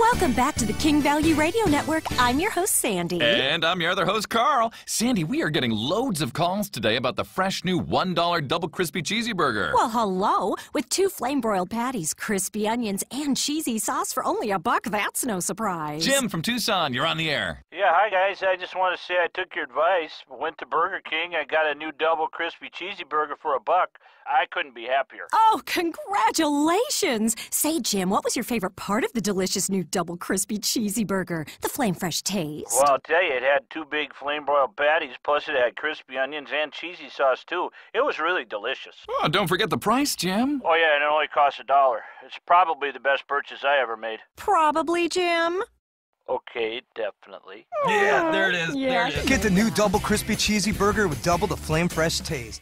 Welcome back to the King Value Radio Network. I'm your host, Sandy. And I'm your other host, Carl. Sandy, we are getting loads of calls today about the fresh new $1 double crispy cheesy burger. Well, hello. With two flame broiled patties, crispy onions, and cheesy sauce for only a buck, that's no surprise. Jim from Tucson, you're on the air. Yeah, hi guys. I just want to say I took your advice. Went to Burger King. I got a new double crispy cheesy burger for a buck. I couldn't be happier. Oh, congratulations! Say, Jim, what was your favorite part of the delicious new double crispy cheesy burger? The flame fresh taste? Well, I'll tell you, it had two big flame broiled patties, plus it had crispy onions and cheesy sauce too. It was really delicious. Oh, don't forget the price, Jim. Oh yeah, and it only cost a dollar. It's probably the best purchase I ever made. Probably, Jim. Okay, definitely. Yeah, there it is. Yeah. There it is. Get the new double crispy cheesy burger with double the flame fresh taste.